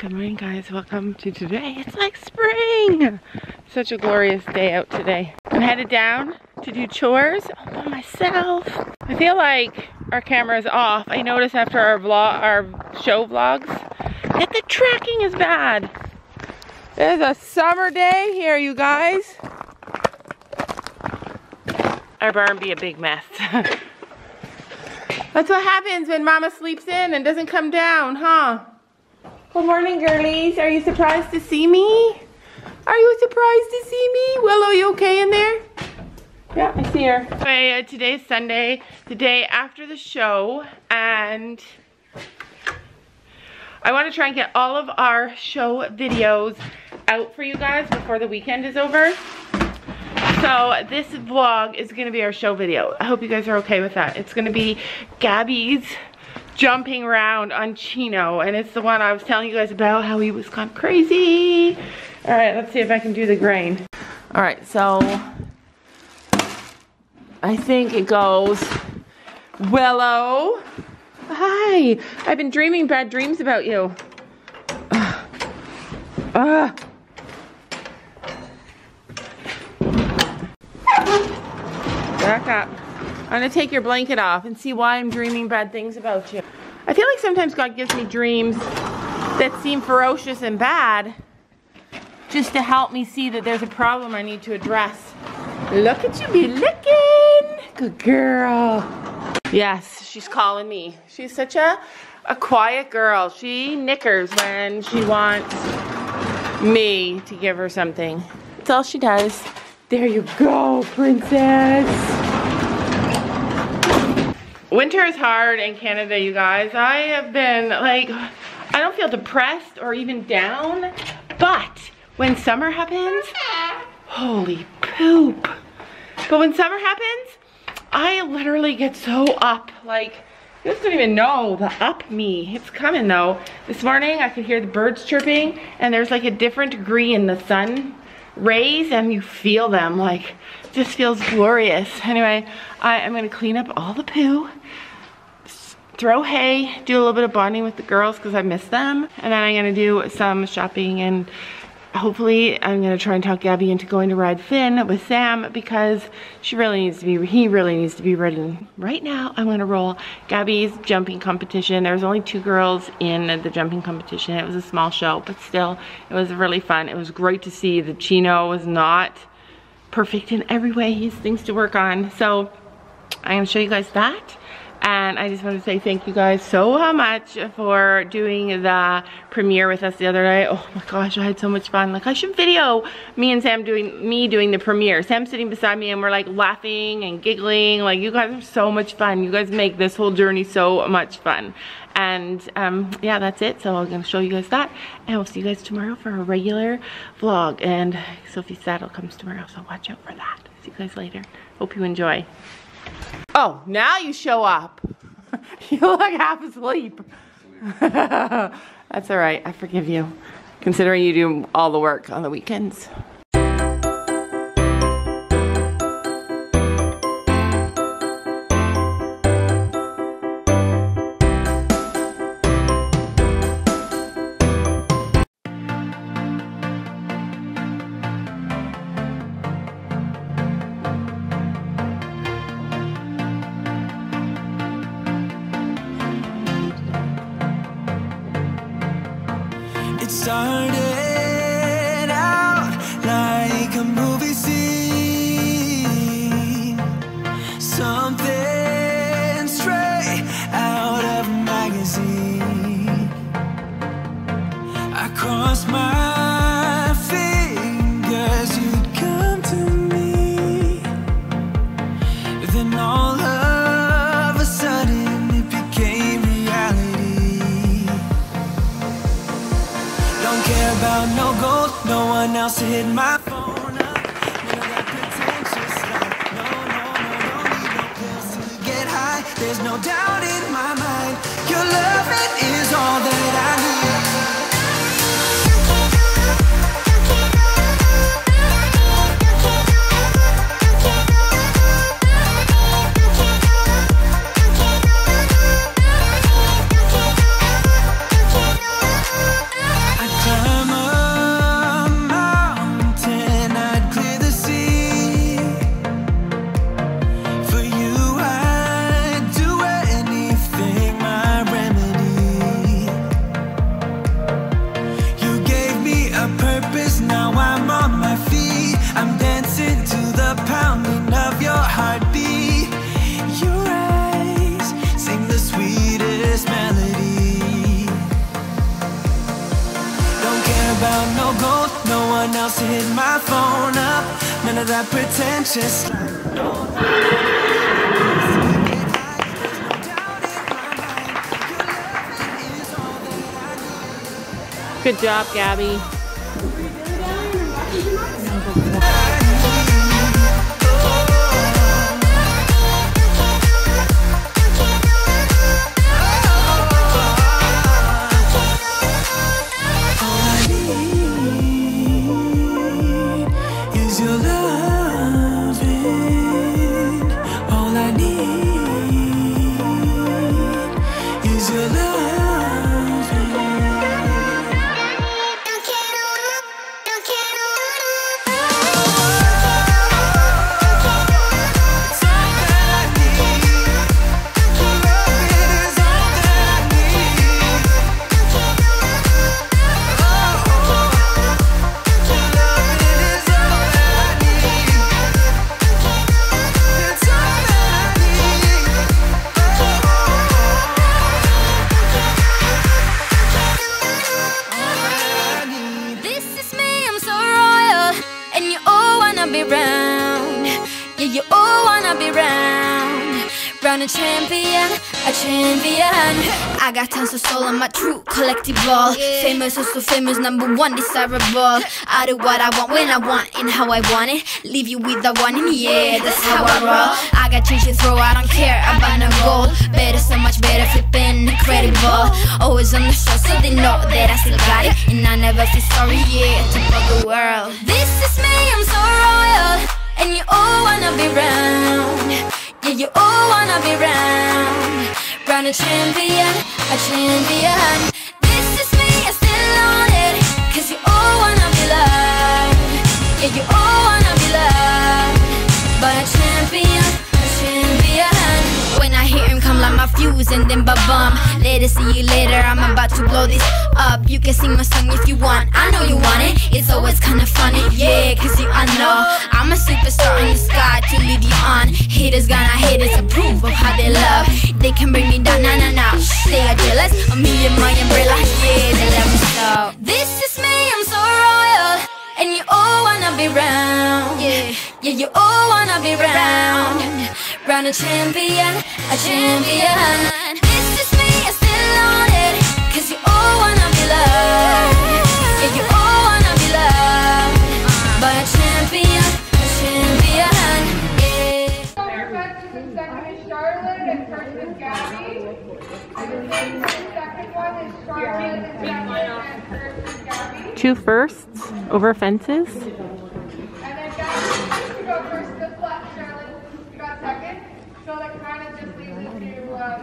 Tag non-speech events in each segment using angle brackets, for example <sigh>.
Good morning guys, welcome to today. It's like spring! Such a glorious day out today. I'm headed down to do chores all by myself. I feel like our camera is off. I noticed after our vlog, our show vlogs, that the tracking is bad. It's a summer day here, you guys. Our barn be a big mess. <laughs> That's what happens when mama sleeps in and doesn't come down, huh? Good morning, girlies. Are you surprised to see me? Are you surprised to see me? Willow, you okay in there? Yeah, I see her. Okay, uh, today's Sunday, the day after the show, and I want to try and get all of our show videos out for you guys before the weekend is over. So this vlog is going to be our show video. I hope you guys are okay with that. It's going to be Gabby's jumping around on Chino and it's the one I was telling you guys about how he was of crazy. All right, let's see if I can do the grain. All right, so I think it goes Willow. Hi, I've been dreaming bad dreams about you. Uh. Back up. I'm gonna take your blanket off and see why I'm dreaming bad things about you. I feel like sometimes God gives me dreams that seem ferocious and bad just to help me see that there's a problem I need to address. Look at you be looking. Good girl. Yes, she's calling me. She's such a, a quiet girl. She nickers when she wants me to give her something. That's all she does. There you go, princess. Winter is hard in Canada, you guys. I have been like, I don't feel depressed or even down, but when summer happens, holy poop. But when summer happens, I literally get so up. Like, you guys don't even know the up me. It's coming though. This morning I could hear the birds chirping and there's like a different degree in the sun rays and you feel them like just feels glorious anyway I am gonna clean up all the poo throw hay do a little bit of bonding with the girls because I miss them and then I'm gonna do some shopping and hopefully I'm gonna try and talk Gabby into going to ride Finn with Sam because she really needs to be, he really needs to be ridden. Right now, I'm gonna roll Gabby's jumping competition. There was only two girls in the jumping competition. It was a small show, but still, it was really fun. It was great to see that Chino was not perfect in every way. He has things to work on. So I'm gonna show you guys that and I just want to say thank you guys so much for doing the premiere with us the other day. Oh my gosh, I had so much fun. Like I should video me and Sam doing, me doing the premiere. Sam sitting beside me and we're like laughing and giggling. Like you guys are so much fun. You guys make this whole journey so much fun. And um, yeah, that's it. So I'm gonna show you guys that. And we'll see you guys tomorrow for a regular vlog. And Sophie's saddle comes tomorrow, so watch out for that. See you guys later. Hope you enjoy. Oh, now you show up. <laughs> you look half asleep. <laughs> That's all right. I forgive you. Considering you do all the work on the weekends. Started out like a movie scene. Something straight out of a magazine. I crossed my no one else to hit my phone up. None of that pretentious stuff. No, no, no, don't need no pills to get high. There's no doubt about no gold, no one else hit my phone up. None of that pretentious Good job, Gabby. You all wanna be round. Round a champion, a champion. I got tons of soul, I'm a true collectible. Famous, oh so famous, number one, desirable. I do what I want when I want and how I want it. Leave you with the one in yeah, that's how I roll. I got change to throw, I don't care about no gold. Better, so much better, flipping incredible. Always on the show, so they know that I still got it. And I never feel sorry, yeah, to the world. This is And you all wanna be round. Yeah, you all wanna be round. Round a champion, a champion. This is me, I still on it. Cause you all wanna be loved. Yeah, you all wanna be loved. But a champion. My fuse and then ba-bum. Later, see you later, I'm about to blow this up. You can sing my song if you want. I know you want it. It's always kinda funny, yeah, cause you I know I'm a superstar in the sky to lead you on. Haters gonna hate us, approve of how they love. They can bring me down, nah, nah, nah. They are jealous of me and my umbrella, yeah, they love me so. This is me, I'm so royal. And you all wanna be round. Yeah, yeah, you all wanna be round. Round a champion, a champion. This is me, I still on you all wanna be loved. You all wanna be loved. But a champion, a champion. Two firsts over fences. And then Gabby, you go first to the left, Charlotte, you got second. So that kind of just leaves it to um,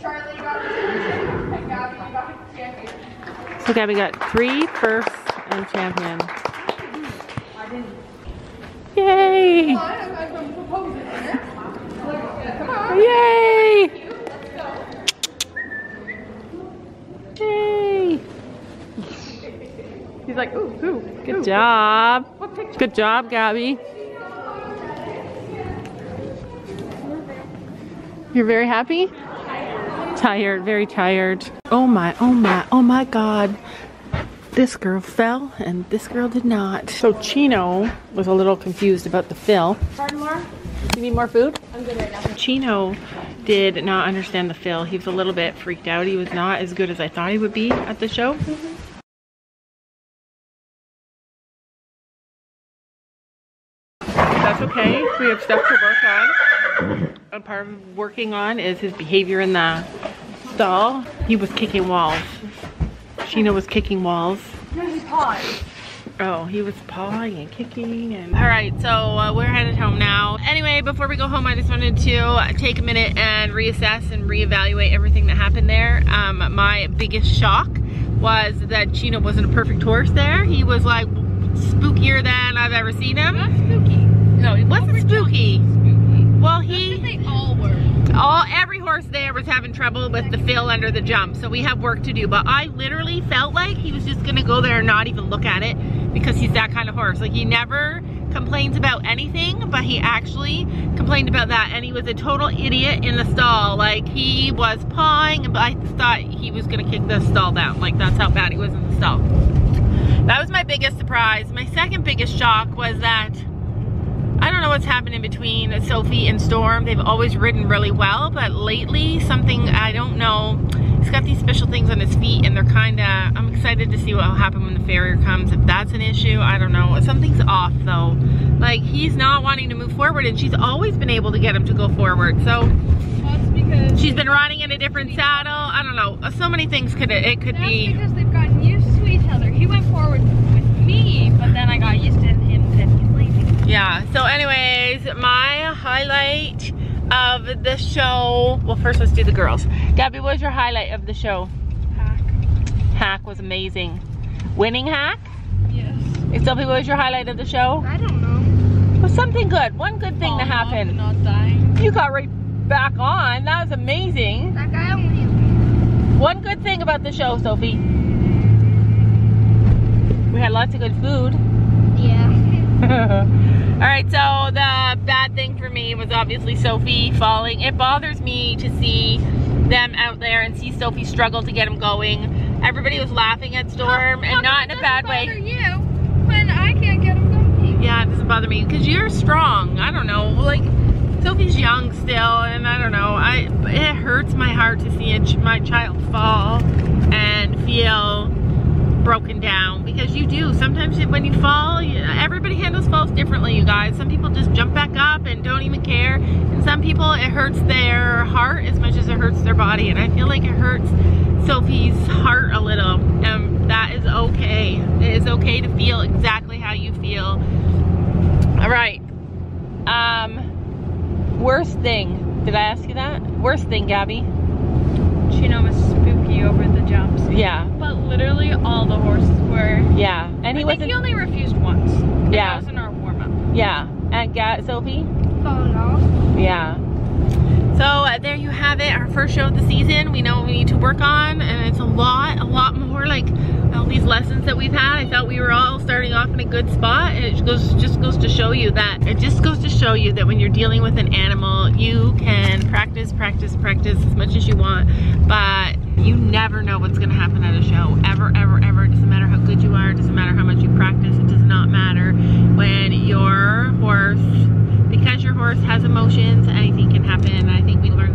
Charlotte, you got champion, and Gabby, you got champion. So we got three firsts and champion. Yay! Come on, I'm, I'm proposing here. Come on. Yay! Yay! He's like, ooh, ooh. Good job. Good job, Gabby. You're very happy? Tired, very tired. Oh my, oh my, oh my god. This girl fell and this girl did not. So Chino was a little confused about the fill. You need more food? I'm good right now. Chino did not understand the fill. He was a little bit freaked out. He was not as good as I thought he would be at the show. That's okay. We have stuff to work on. And part of working on is his behavior in the stall. He was kicking walls. Chino was kicking walls. Oh, he was pawing and kicking and... All right, so uh, we're headed home now. Anyway, before we go home, I just wanted to take a minute and reassess and reevaluate everything that happened there. Um, my biggest shock was that Chino wasn't a perfect horse there. He was like spookier than I've ever seen him. Not spooky. No, he wasn't spooky. spooky. Well, he They all were. All every horse there was having trouble with the fill under the jump so we have work to do. But i literally felt like he was just gonna go there and not even look at it because he's that kind of horse. Like he never complains about anything but he actually complained about that and he was a total idiot in the stall. Like he was pawing but i thought he was gonna kick the stall down. Like that's how bad he was in the stall. That was my biggest surprise. My second biggest shock was that I don't know what's happening between Sophie and Storm. They've always ridden really well, but lately something, I don't know, he's got these special things on his feet and they're kind of, I'm excited to see what will happen when the farrier comes. If that's an issue, I don't know. Something's off though. Like he's not wanting to move forward and she's always been able to get him to go forward. So That's because she's been riding in a different saddle. I don't know. So many things could, it could that's be. because they've gotten used to each other. He went forward with me, but then I got used to him that he's leaving. Yeah, so anyways, my highlight of the show, well first let's do the girls. Gabby, what was your highlight of the show? Hack. Hack was amazing. Winning Hack? Yes. Sophie, what was your highlight of the show? I don't know. Was something good, one good thing to happen. Not dying. You got right back on, that was amazing. That guy only. One good thing about the show, Sophie. We had lots of good food. Yeah. <laughs> All right, so the thing for me was obviously Sophie falling. It bothers me to see them out there and see Sophie struggle to get him going. Everybody was laughing at Storm, and not in a bad way. you when I can't get him going. Yeah, it doesn't bother me because you're strong. I don't know, like Sophie's young still, and I don't know. I it hurts my heart to see a, ch- my child fall and feel broken down because you do. Sometimes when you fall, you, everybody handles falls differently, you guys. Some people just jump back up and don't even care, and some people it hurts their heart as much as it hurts their body. And I feel like it hurts Sophie's heart a little. Um, that is okay. It is okay to feel exactly how you feel. All right. Um, worst thing. Did I ask you that? Worst thing, Gabby? Chino was spooky over the jumps. Yeah, But literally all the horses were. yeah. And he I think wasn't. he only refused once. Yeah. That was in our warm up. Yeah. And Ga- Sophie? Falling off. Yeah. So uh, there you have it, our first show of the season. We know what we need to work on, and it's a lot, a lot more. Like all these lessons that we've had, I thought we were all starting off in a good spot. And it goes, just goes to show you that it just goes to show you that when you're dealing with an animal, you can practice, practice, practice as much as you want, but you never know what's gonna happen at a show, ever, ever, ever. It doesn't matter how good you are, it doesn't matter how much you practice, it does not matter when your horse, because your horse has emotions, anything can happen, and I think we learn